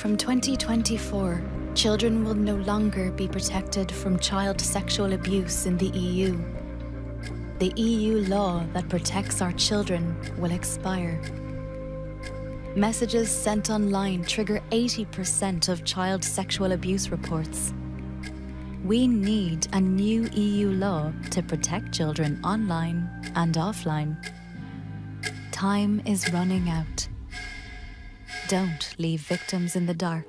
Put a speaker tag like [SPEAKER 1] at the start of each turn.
[SPEAKER 1] From 2024, children will no longer be protected from child sexual abuse in the EU. The EU law that protects our children will expire. Messages sent online trigger 80% of child sexual abuse reports. We need a new EU law to protect children online and offline. Time is running out don't leave victims in the dark.